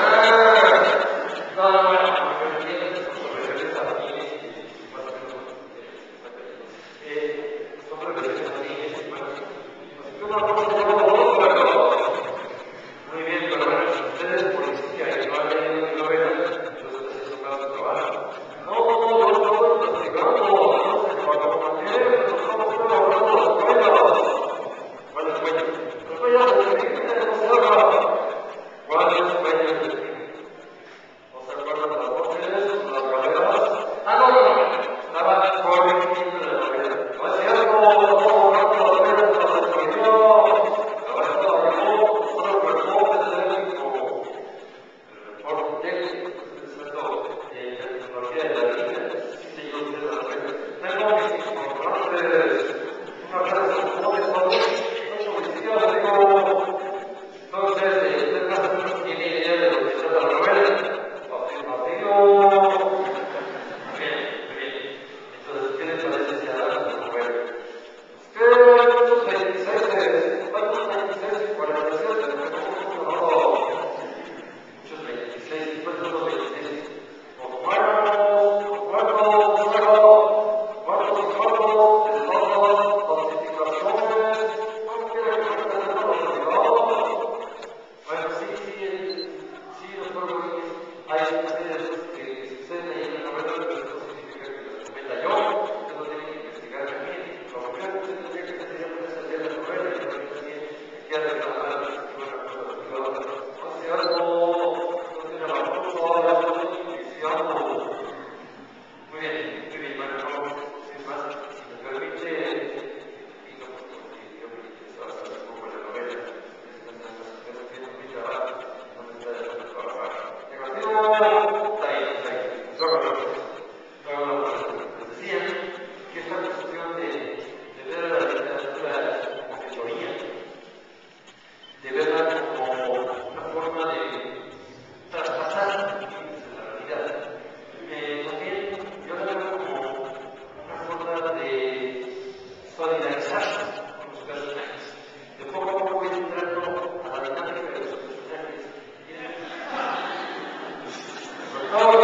อ่าก็ hay sucesos que suceden Tá aí, tá aí. Joga pra No,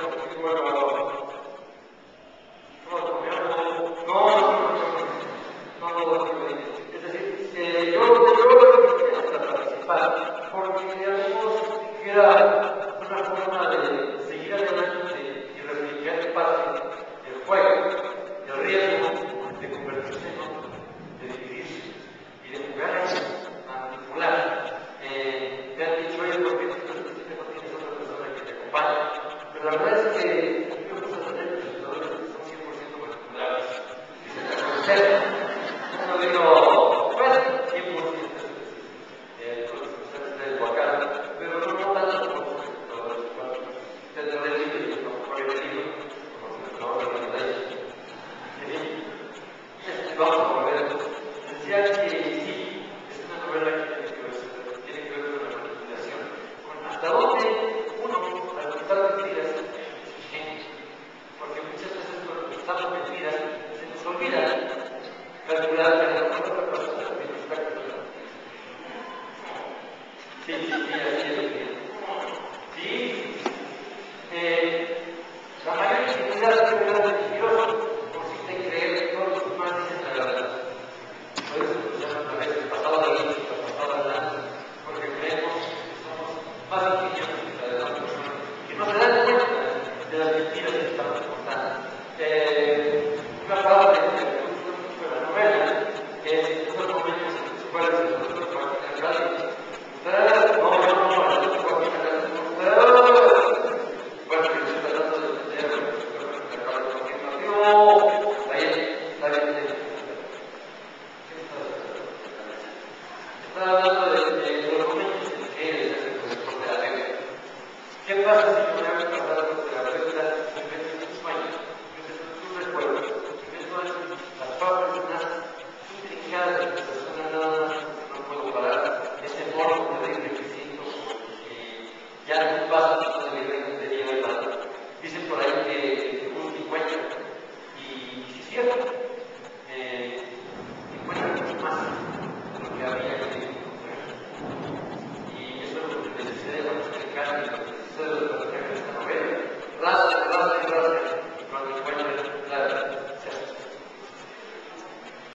vamos a volver. Decía que sí, es una novela que tiene que ver, con la manipulación, hasta dónde uno, al contar mentiras. Porque muchas veces contando mentiras se nos olvida calcular la eh, la mayor dificultad es que era mentiroso consiste en creer que todos los demás dicen la verdad. Por eso nos llaman a veces pasado de límite, pasado de lanza, porque creemos que somos más ingeniosos que la demás personas, que no se dan cuenta de las mentiras que estamos contando. Eh, una parte de la de la novela es unos momentos en los cuales nosotros vamos a radio no, no, no, no, no, bueno, que se está tratando de entender, no, ahí está bien. Está hablando de los momentos en que eres el terapeuta. ¿Qué pasa si no me había pasado